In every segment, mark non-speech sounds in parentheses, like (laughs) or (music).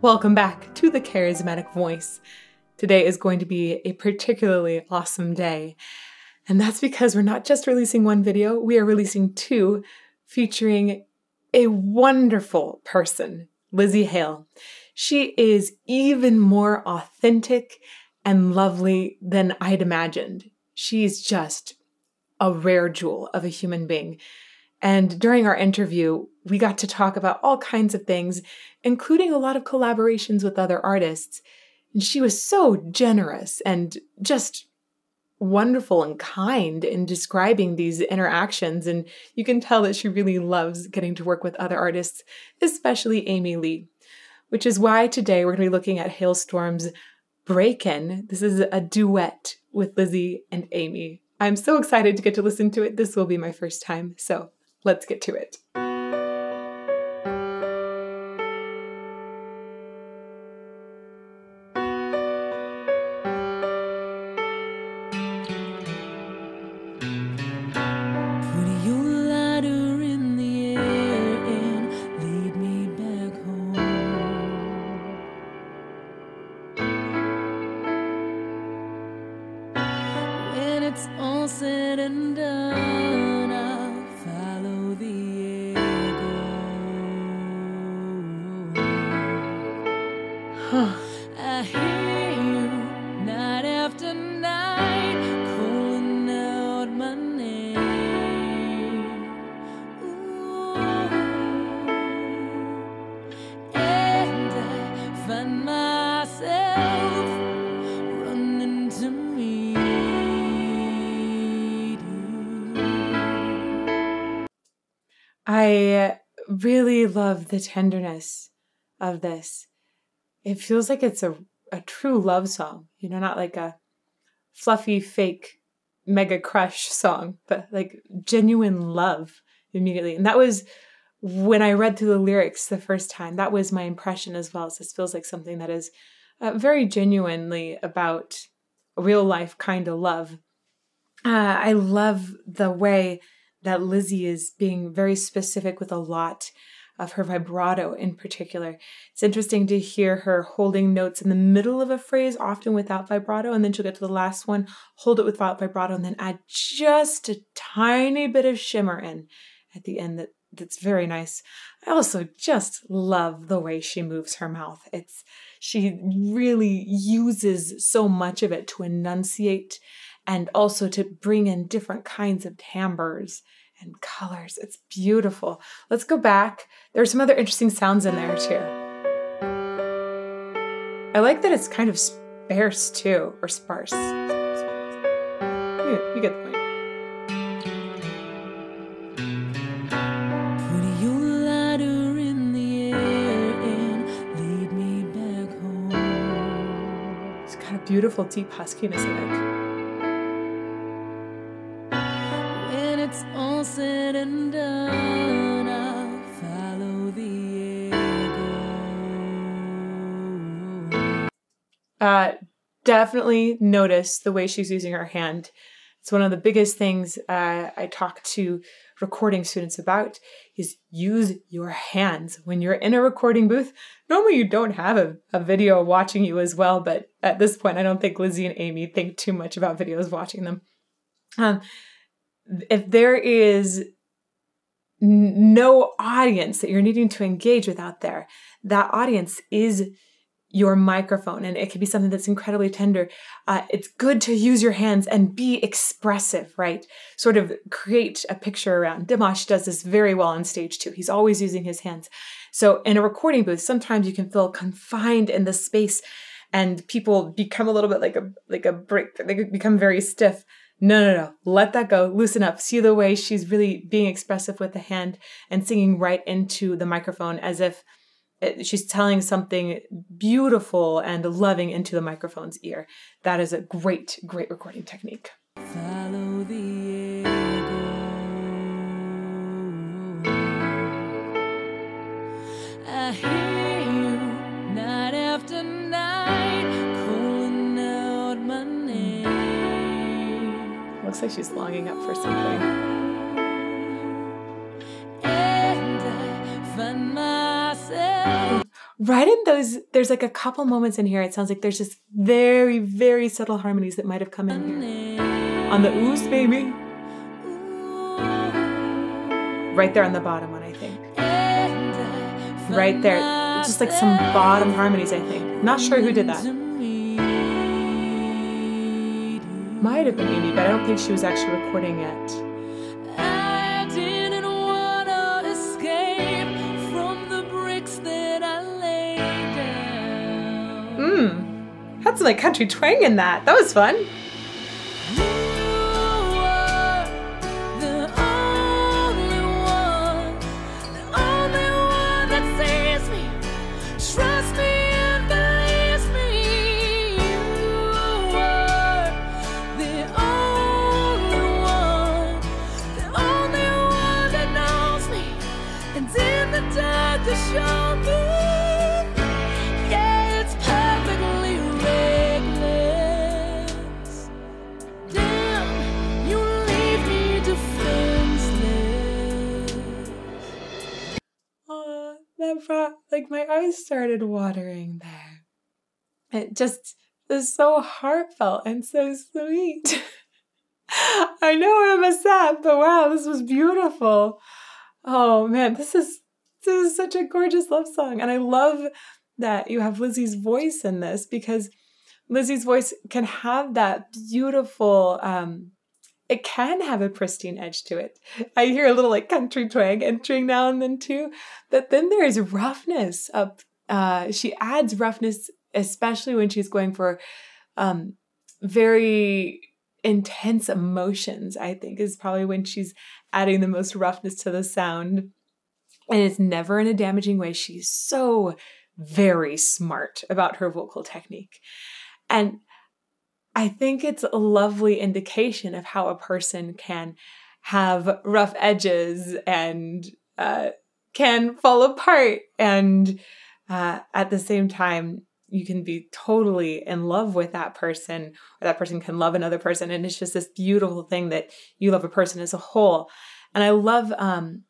Welcome back to the Charismatic Voice. Today is going to be a particularly awesome day. And that's because we're not just releasing one video, we are releasing two featuring a wonderful person, Lzzy Hale. She is even more authentic and lovely than I'd imagined. She's just a rare jewel of a human being. And during our interview, we got to talk about all kinds of things, including a lot of collaborations with other artists. And she was so generous and just wonderful and kind in describing these interactions. And you can tell that she really loves getting to work with other artists, especially Amy Lee, which is why today we're going to be looking at Halestorm's Break In. This is a duet with Lzzy and Amy. I'm so excited to get to listen to it. This will be my first time. So let's get to it. I hear you night after night calling out my name. Into me. I uh really love the tenderness of this. It feels like it's a, a true love song, you know, not like a fluffy, fake, mega crush (laughs) song, but like genuine love immediately. And that was when I read through the lyrics the first time, that was my impression as well. So this feels like something that is uh, very genuinely about real life kind of love. Uh, I love the way that Lzzy is being very specific with a lot of her vibrato in particular. It's interesting to hear her holding notes in the middle of a phrase, often without vibrato, and then she'll get to the last one, hold it without vibrato, and then add just a tiny bit of shimmer in at the end that that's very nice. I also just love the way she moves her mouth. It's she really uses so much of it to enunciate and also to bring in different kinds of timbres and colors. It's beautiful. Let's go back. There's some other interesting sounds in there too. I like that it's kind of sparse too, or sparse. You, you get the point. It's got a beautiful deep huskiness in it. Definitely notice the way she's using her hand. It's one of the biggest things uh, I talk to recording students about is use your hands when you're in a recording booth. Normally you don't have a, a video watching you as well, but at this point I don't think Lzzy and Amy think too much about videos watching them. Um, if there is no audience that you're needing to engage with out there, that audience is your microphone and it can be something that's incredibly tender. Uh, it's good to use your hands and be expressive, right? Sort of create a picture around. Dimash does this very well on stage too. He's always using his hands. So in a recording booth, sometimes you can feel confined in the space and people become a little bit like a like a brick. They become very stiff. No, no, no. Let that go. Loosen up. See the way she's really being expressive with the hand and singing right into the microphone as if she's telling something beautiful and loving into the microphone's ear. That is a great, great recording technique. Follow the I hear you night after night. Looks like she's longing up for something. Right in those, there's like a couple moments in here. It sounds like there's just very, very subtle harmonies that might have come in here. On the ooze, baby. Right there on the bottom one, I think. Right there. Just like some bottom harmonies, I think. Not sure who did that. Might have been Amy, but I don't think she was actually recording it. Some like country twang in that. That was fun. Started watering there. It just is so heartfelt and so sweet. (laughs) I know I'm a sap, but wow, this was beautiful. Oh man, this is this is such a gorgeous love song. And I love that you have Lzzy's voice in this because Lzzy's voice can have that beautiful um it can have a pristine edge to it. I hear a little like country twang entering now and then too, but then there is roughness up. Uh, she adds roughness, especially when she's going for um, very intense emotions. I think is probably when she's adding the most roughness to the sound, and it's never in a damaging way. She's so very smart about her vocal technique, and I think it's a lovely indication of how a person can have rough edges and uh, can fall apart. And uh, at the same time, you can be totally in love with that person, or that person can love another person. And it's just this beautiful thing that you love a person as a whole. And I love, um,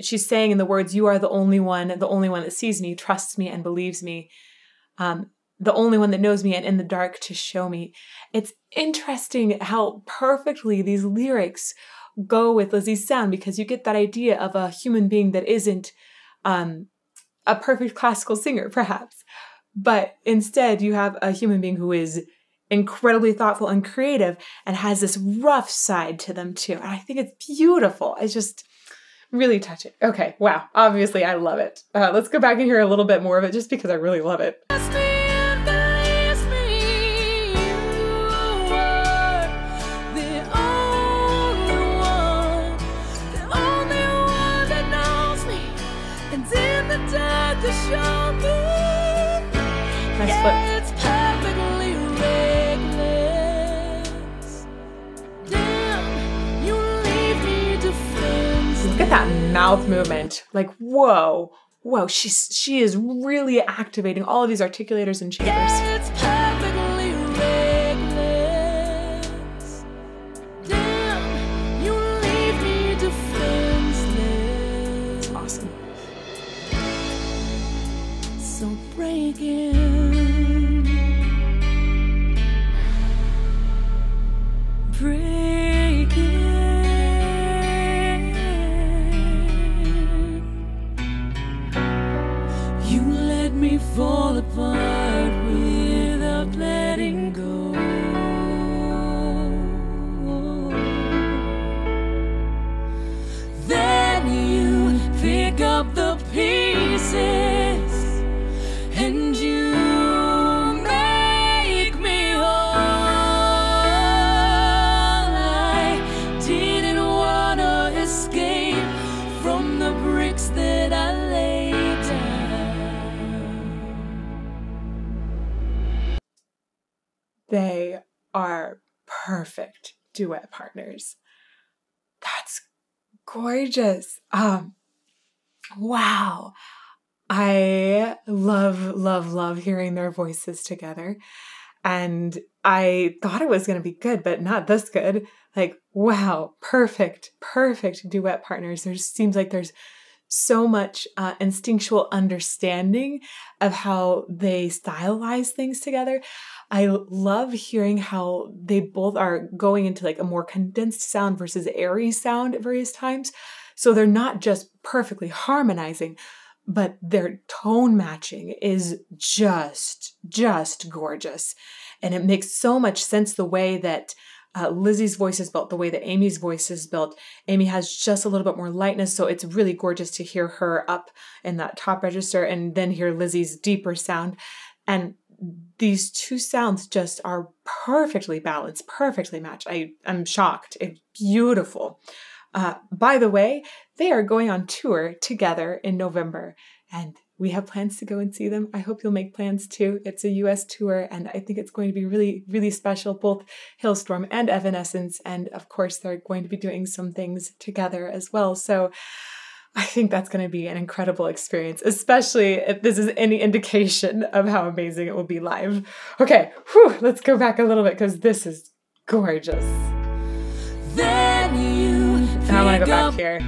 she's saying in the words, You are the only one, the only one that sees me, trusts me, and believes me. Um, the only one that knows me and in the dark to show me. It's interesting how perfectly these lyrics go with Lzzy's sound because you get that idea of a human being that isn't um, a perfect classical singer, perhaps, but instead you have a human being who is incredibly thoughtful and creative and has this rough side to them too. And I think it's beautiful. It's just really touching. Okay, wow. Obviously, I love it. Uh, let's go back and hear a little bit more of it just because I really love it. Look at that mouth movement. Like, whoa, whoa, she's she is really activating all of these articulators and chambers. Perfect duet partners. That's gorgeous. Um, wow. I love, love, love hearing their voices together. And I thought it was going to be good, but not this good. Like, wow, perfect, perfect duet partners. There just seems like there's so much uh, instinctual understanding of how they stylize things together. I love hearing how they both are going into like a more condensed sound versus airy sound at various times. So they're not just perfectly harmonizing, but their tone matching is just, just gorgeous. And it makes so much sense the way that uh, Lzzy's voice is built, the way that Amy's voice is built. Amy has just a little bit more lightness, so it's really gorgeous to hear her up in that top register and then hear Lzzy's deeper sound. And these two sounds just are perfectly balanced, perfectly matched. I am shocked. It's beautiful. Uh, by the way, they are going on tour together in November, and we have plans to go and see them. I hope you'll make plans too. It's a US tour, and I think it's going to be really, really special, both Halestorm and Evanescence. And of course, they're going to be doing some things together as well. So I think that's going to be an incredible experience, especially if this is any indication of how amazing it will be live. Okay, whew, let's go back a little bit because this is gorgeous. Want to go back here.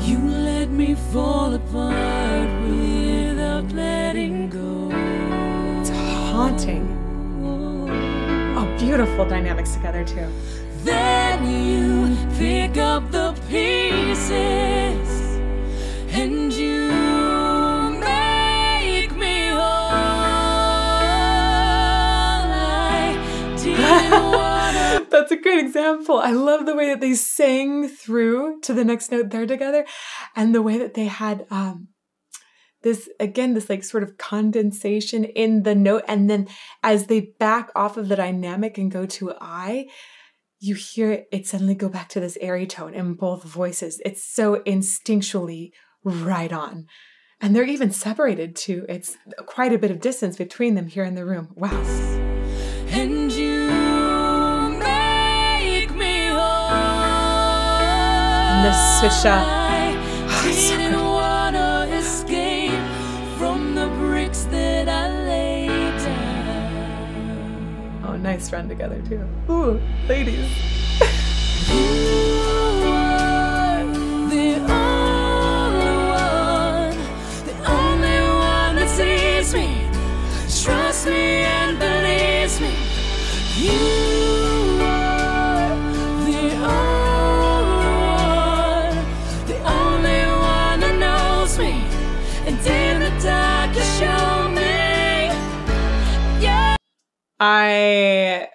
You let me fall apart without letting go. It's haunting. Oh, beautiful dynamics together too. Then you pick up the pieces Great example. I love the way that they sang through to the next note there together and the way that they had um, this again this like sort of condensation in the note and then as they back off of the dynamic and go to I you hear it suddenly go back to this airy tone in both voices. It's so instinctually right on. And they're even separated too. It's quite a bit of distance between them here in the room. Wow. And the swisha. Oh, so oh, nice run together too. Ooh, ladies. (laughs) I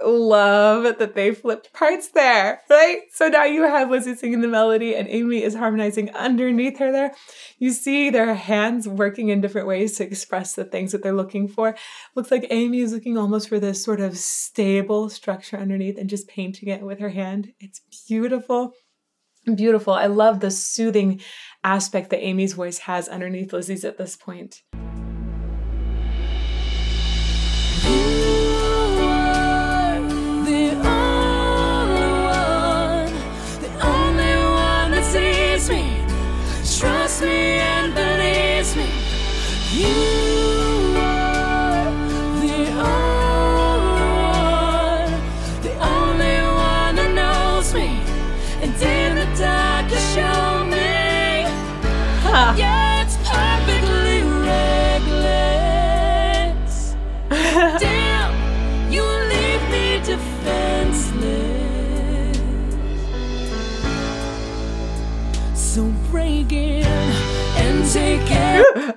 love that they flipped parts there, right? So now you have Lzzy singing the melody and Amy is harmonizing underneath her there. You see their hands working in different ways to express the things that they're looking for. Looks like Amy is looking almost for this sort of stable structure underneath and just painting it with her hand. It's beautiful. Beautiful. I love the soothing aspect that Amy's voice has underneath Lzzy's at this point.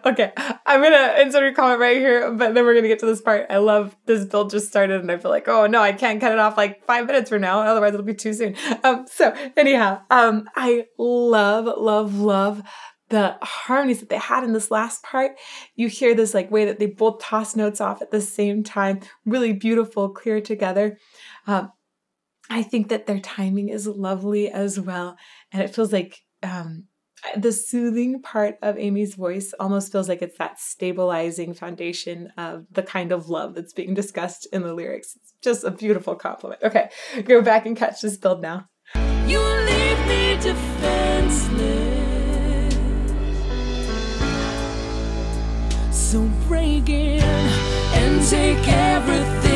Okay, I'm gonna insert a comment right here, but then we're gonna get to this part. I love this build just started, and I feel like, oh no, I can't cut it off like five minutes from now, otherwise it'll be too soon. Um, so anyhow, um, I love, love, love the harmonies that they had in this last part. You hear this like way that they both toss notes off at the same time, really beautiful, clear together. Um, I think that their timing is lovely as well, and it feels like um, the soothing part of Amy's voice almost feels like it's that stabilizing foundation of the kind of love that's being discussed in the lyrics. It's just a beautiful compliment. Okay, go back and catch this build now. You leave me defenseless. So break in and take everything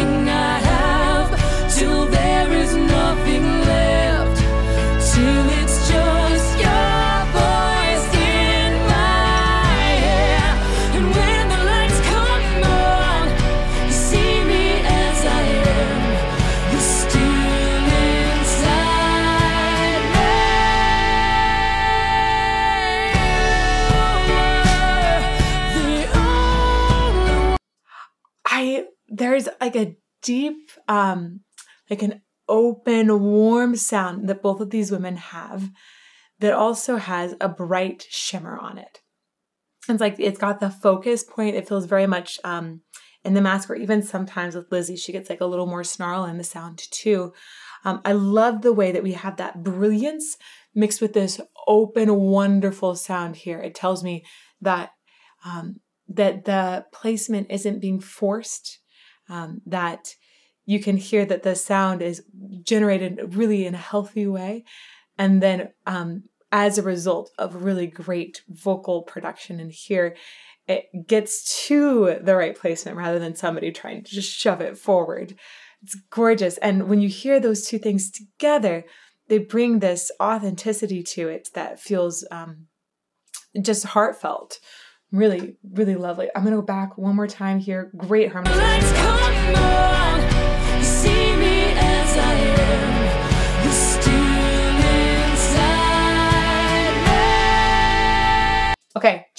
deep, um, like an open, warm sound that both of these women have that also has a bright shimmer on it. It's like it's got the focus point. It feels very much um, in the mask, or even sometimes with Lzzy, she gets like a little more snarl in the sound too. Um, I love the way that we have that brilliance mixed with this open, wonderful sound here. It tells me that um, that the placement isn't being forced, um, that you can hear that the sound is generated really in a healthy way. And then, um, as a result of really great vocal production in here, it gets to the right placement rather than somebody trying to just shove it forward. It's gorgeous. And when you hear those two things together, they bring this authenticity to it that feels um, just heartfelt really, really lovely. I'm gonna go back one more time here. Great harmonization.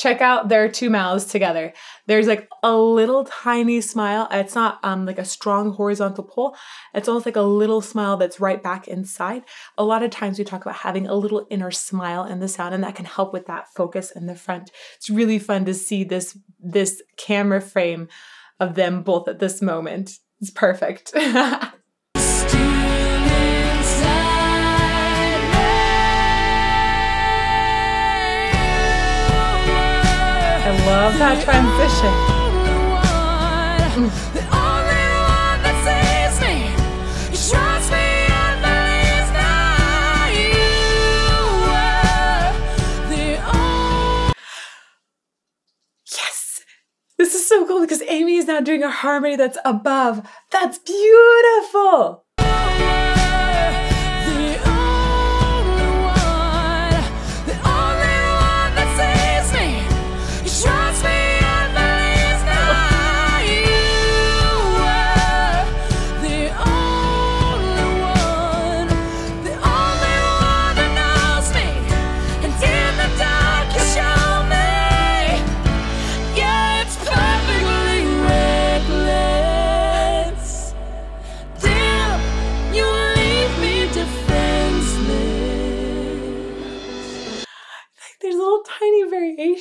Check out their two mouths together. There's like a little tiny smile. It's not um, like a strong horizontal pull. It's almost like a little smile that's right back inside. A lot of times we talk about having a little inner smile in the sound, and that can help with that focus in the front. It's really fun to see this this camera frame of them both at this moment. It's perfect. (laughs) love that transition. Yes! This is so cool because Amy is now doing a harmony that's above. That's beautiful!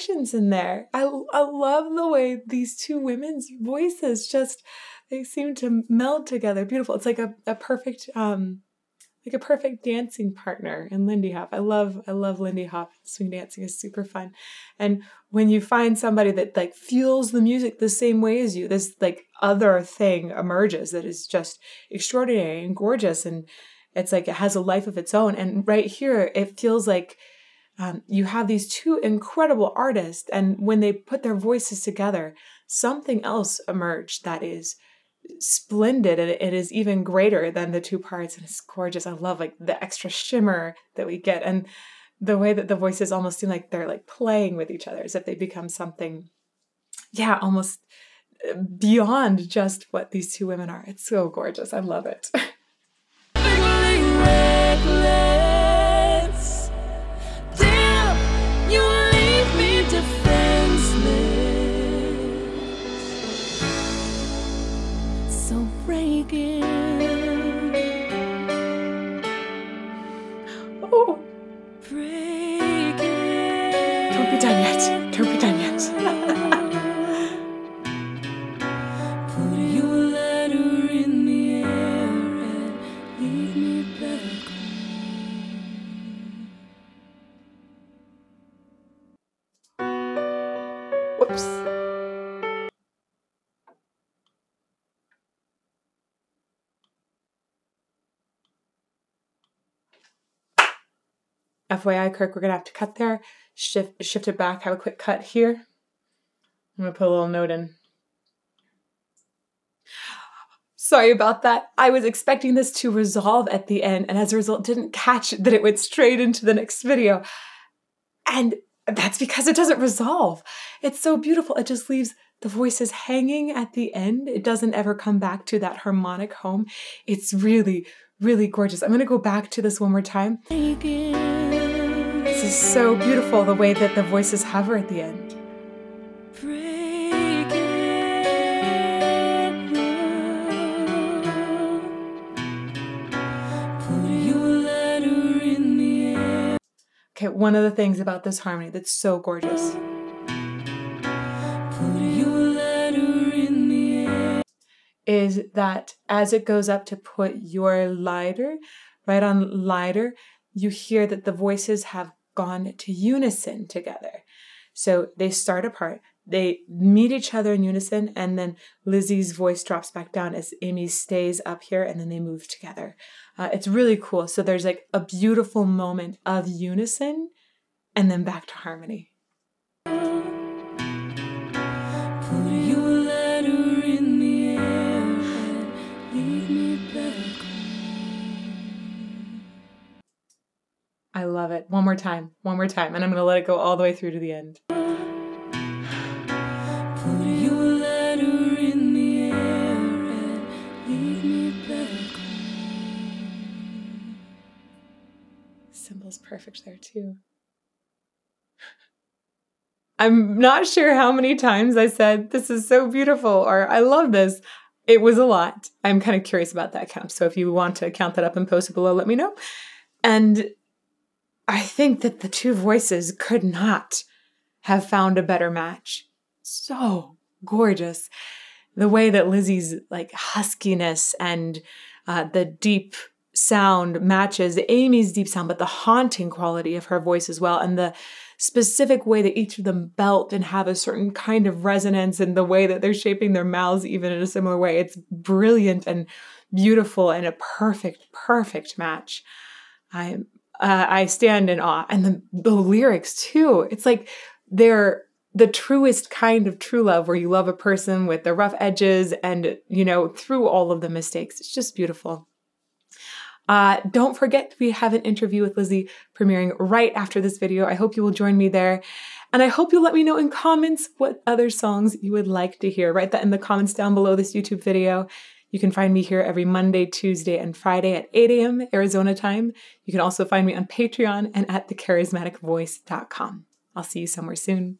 In there. I, I love the way these two women's voices just they seem to meld together. Beautiful. It's like a, a perfect um like a perfect dancing partner in Lindy Hop. I love I love Lindy Hop. Swing dancing is super fun. And when you find somebody that like feels the music the same way as you, this like other thing emerges that is just extraordinary and gorgeous and it's like it has a life of its own. And right here it feels like um, you have these two incredible artists, and when they put their voices together, something else emerged that is splendid and it is even greater than the two parts and it's gorgeous. I love like the extra shimmer that we get and the way that the voices almost seem like they're like playing with each other as if they become something yeah almost uh, beyond just what these two women are. It's so gorgeous. I love it (laughs) FYI, Kirk, we're gonna have to cut there, shift shift it back, have a quick cut here. I'm gonna put a little note in. Sorry about that. I was expecting this to resolve at the end, and as a result, didn't catch that it went straight into the next video. And that's because it doesn't resolve. It's so beautiful. It just leaves the voices hanging at the end. It doesn't ever come back to that harmonic home. It's really, really gorgeous. I'm going to go back to this one more time. This is so beautiful the way that the voices hover at the end. One of the things about this harmony that's so gorgeous. Is that as it goes up to put your lighter right on lighter, you hear that the voices have gone to unison together. So they start apart, they meet each other in unison, and then Lzzy's voice drops back down as Amy stays up here, and then they move together. Uh, it's really cool. So there's like a beautiful moment of unison and then back to harmony. I love it. One more time, one more time, and I'm going to let it go all the way through to the end. Perfect there too. I'm not sure how many times I said, This is so beautiful, or I love this. It was a lot. I'm kind of curious about that count. So if you want to count that up and post it below, let me know. And I think that the two voices could not have found a better match. So gorgeous. The way that Lzzy's like huskiness and uh, the deep sound matches Amy's deep sound, but the haunting quality of her voice as well, and the specific way that each of them belt and have a certain kind of resonance and the way that they're shaping their mouths even in a similar way. It's brilliant and beautiful and a perfect, perfect match. I uh, I stand in awe, and the the lyrics too. It's like they're the truest kind of true love where you love a person with the rough edges and you know through all of the mistakes. It's just beautiful. Uh, don't forget, we have an interview with Lzzy premiering right after this video. I hope you will join me there. And I hope you'll let me know in comments what other songs you would like to hear. Write that in the comments down below this YouTube video. You can find me here every Monday, Tuesday, and Friday at 8 a.m. Arizona time. You can also find me on Patreon and at thecharismaticvoice.com. I'll see you somewhere soon.